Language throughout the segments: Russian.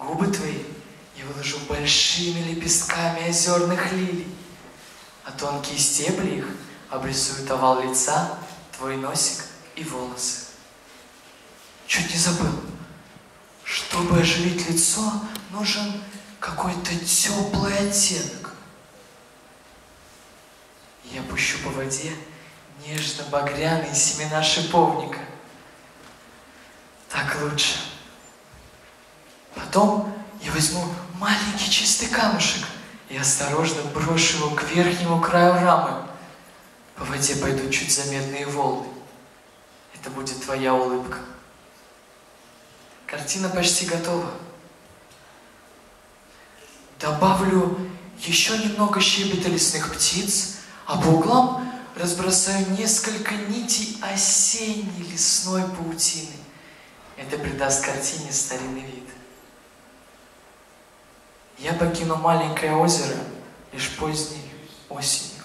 Губы твои я выложу большими лепестками озерных лилий, а тонкие стебли их обрисуют овал лица, твой носик и волосы. Чуть не забыл. Чтобы оживить лицо, нужен какой-то теплый оттенок. Я пущу по воде нежно-багряные семена шиповника. Так лучше. Потом я возьму маленький чистый камушек и осторожно брошу его к верхнему краю рамы. По воде пойдут чуть заметные волны. Это будет твоя улыбка. Картина почти готова. Добавлю еще немного щебета лесных птиц, а по углам разбросаю несколько нитей осенней лесной паутины. Это придаст картине старинный вид. Я покину маленькое озеро лишь поздней осенью,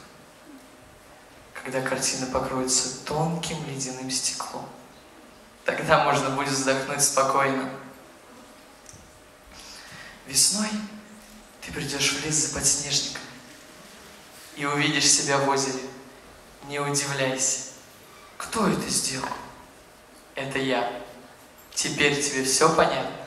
когда картина покроется тонким ледяным стеклом. Тогда можно будет вздохнуть спокойно. Весной ты придешь в лес за подснежником и увидишь себя в озере. Не удивляйся. Кто это сделал? Это я. Теперь тебе все понятно?